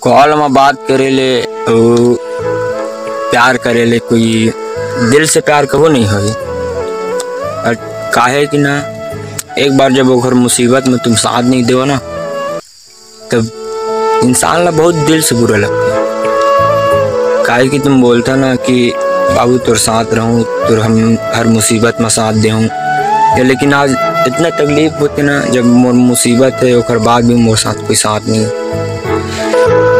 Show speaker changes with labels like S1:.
S1: Call में बात करेले और प्यार करेले, कोई दिल से प्यार कबो नहीं होई। और काहे कि ना, एक बार जब ओकर मुसीबत में तुम साथ नहीं दो ना, तब इंसान ला बहुत दिल से बुरा लगता है। काहे कि तुम बोलता ना कि, बाबू, तुर साथ रहूँ, तुर हम हर मुसीबत में साथ ये लेकिन आज इतना तकलीफ़ होते ना, जब मोर मुसीबत है और बाद भी मोर साथ कोई साथ नहीं। Oh.